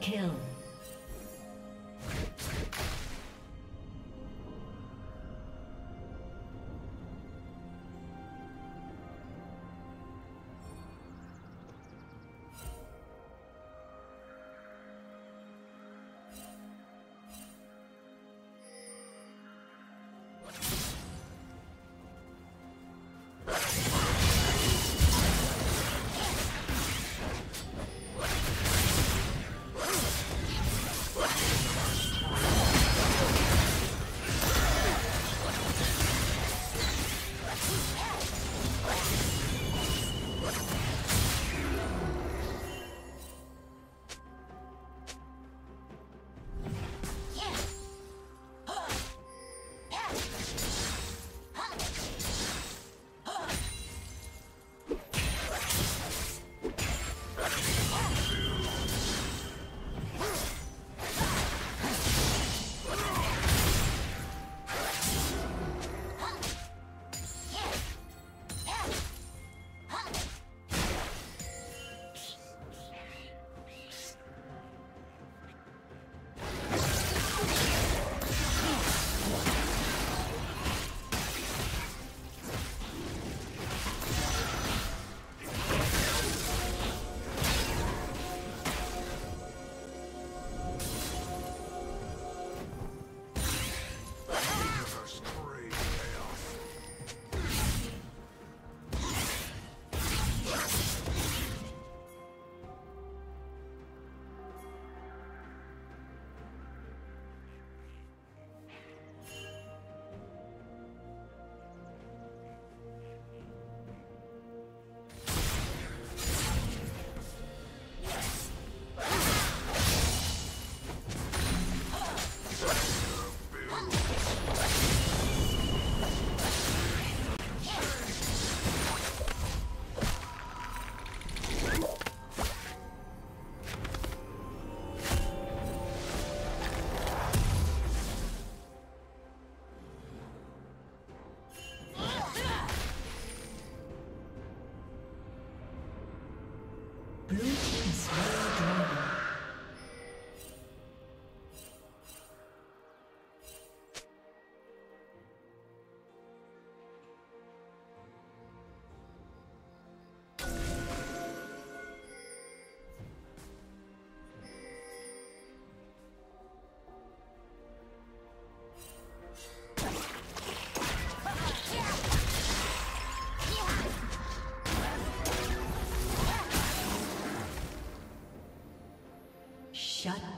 Kill.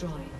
Destroyed.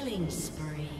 Killing spree.